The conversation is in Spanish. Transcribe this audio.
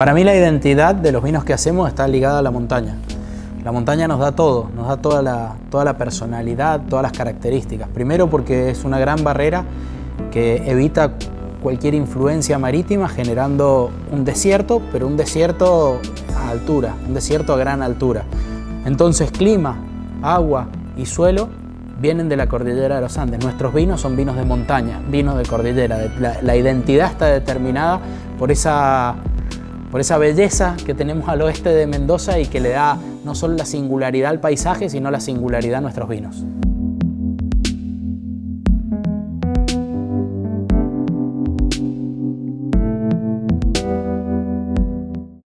Para mí la identidad de los vinos que hacemos está ligada a la montaña. La montaña nos da todo, nos da toda la, toda la personalidad, todas las características. Primero porque es una gran barrera que evita cualquier influencia marítima generando un desierto, pero un desierto a altura, un desierto a gran altura. Entonces clima, agua y suelo vienen de la cordillera de los Andes. Nuestros vinos son vinos de montaña, vinos de cordillera. La, la identidad está determinada por esa por esa belleza que tenemos al oeste de Mendoza y que le da no solo la singularidad al paisaje, sino la singularidad a nuestros vinos.